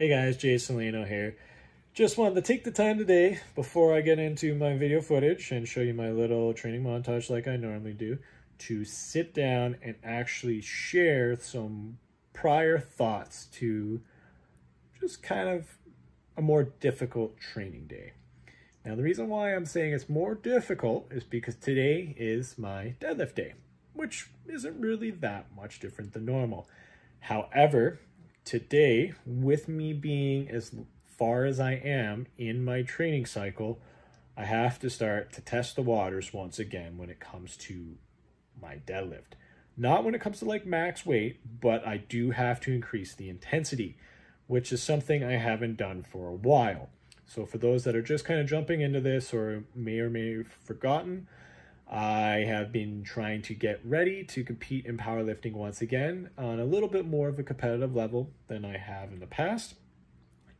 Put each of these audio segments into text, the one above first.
Hey guys, Jason Leeno here. Just wanted to take the time today before I get into my video footage and show you my little training montage like I normally do to sit down and actually share some prior thoughts to just kind of a more difficult training day. Now the reason why I'm saying it's more difficult is because today is my deadlift day, which isn't really that much different than normal. However, today, with me being as far as I am in my training cycle, I have to start to test the waters once again when it comes to my deadlift. Not when it comes to like max weight, but I do have to increase the intensity, which is something I haven't done for a while. So for those that are just kind of jumping into this or may or may have forgotten, I have been trying to get ready to compete in powerlifting once again on a little bit more of a competitive level than I have in the past.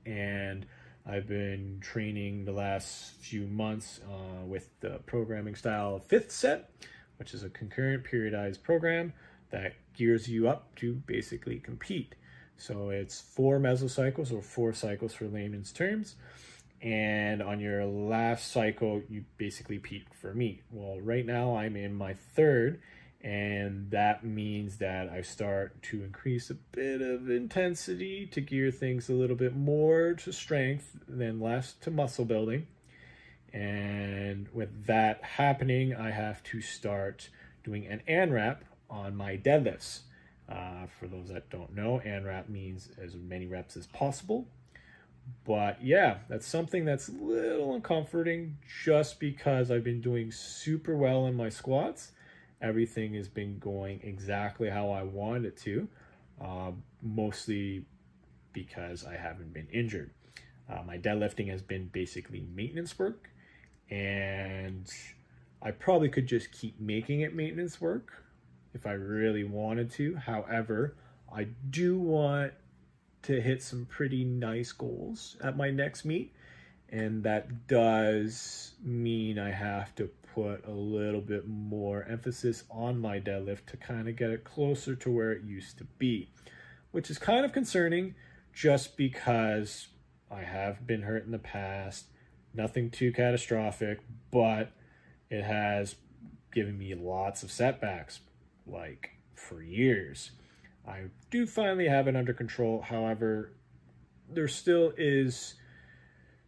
And I've been training the last few months uh, with the programming style fifth set, which is a concurrent periodized program that gears you up to basically compete. So it's four mesocycles or four cycles for layman's terms and on your last cycle you basically peak for meet well right now i'm in my third and that means that i start to increase a bit of intensity to gear things a little bit more to strength than less to muscle building. And with that happening i have to start doing an AMRAP on my deadlifts. Uh, for those that don't know AMRAP means as many reps as possible but yeah, that's something that's a little uncomforting just because I've been doing super well in my squats. Everything has been going exactly how I wanted it to, uh, mostly because I haven't been injured. Uh, my deadlifting has been basically maintenance work, and I probably could just keep making it maintenance work if I really wanted to. However, I do want to hit some pretty nice goals at my next meet. And that does mean I have to put a little bit more emphasis on my deadlift to kind of get it closer to where it used to be, which is kind of concerning just because I have been hurt in the past. Nothing too catastrophic, but it has given me lots of setbacks, like for years. I do finally have it under control. However, there still is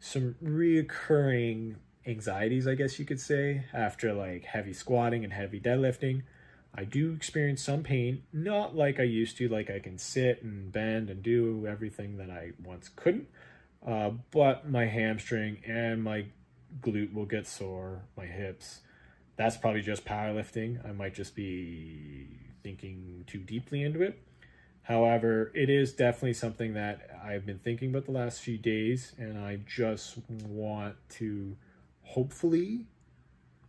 some reoccurring anxieties, I guess you could say, after like heavy squatting and heavy deadlifting. I do experience some pain, not like I used to, like I can sit and bend and do everything that I once couldn't. Uh, but my hamstring and my glute will get sore, my hips. That's probably just powerlifting. I might just be thinking too deeply into it. However, it is definitely something that I've been thinking about the last few days, and I just want to hopefully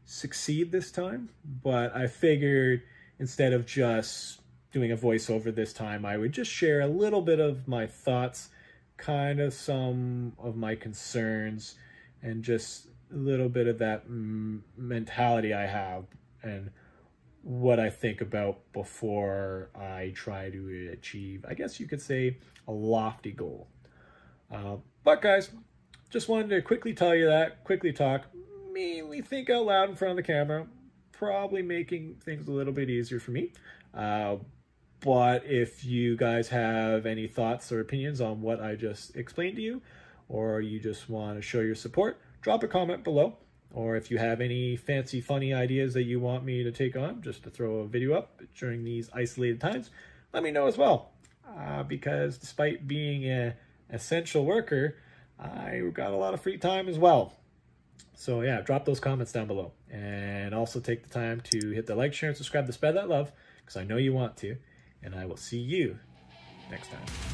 succeed this time. But I figured instead of just doing a voiceover this time, I would just share a little bit of my thoughts, kind of some of my concerns, and just a little bit of that mentality I have. And what I think about before I try to achieve, I guess you could say, a lofty goal. Uh, but guys, just wanted to quickly tell you that, quickly talk, mainly think out loud in front of the camera, probably making things a little bit easier for me. Uh, but if you guys have any thoughts or opinions on what I just explained to you, or you just want to show your support, drop a comment below. Or if you have any fancy, funny ideas that you want me to take on, just to throw a video up during these isolated times, let me know as well. Uh, because despite being an essential worker, I got a lot of free time as well. So yeah, drop those comments down below. And also take the time to hit the like, share, and subscribe to Spread That Love, because I know you want to. And I will see you next time.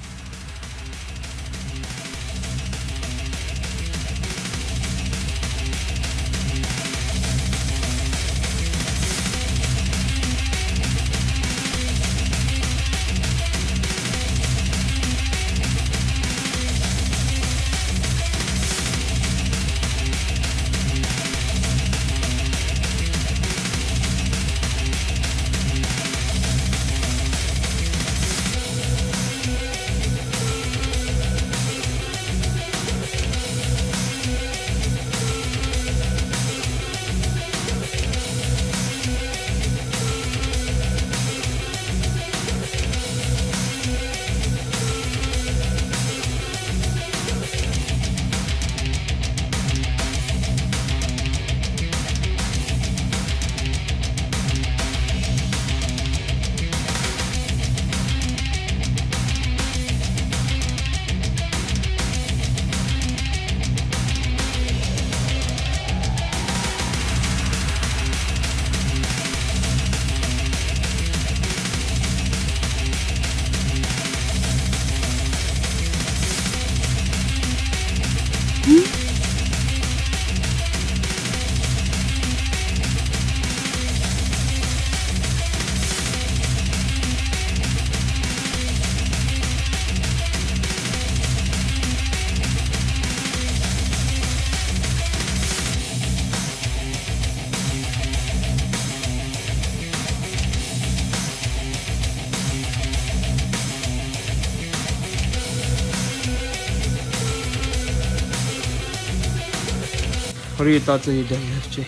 What are your thoughts on your WFG?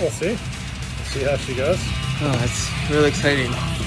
We'll see. We'll see how she goes. Oh, that's really exciting.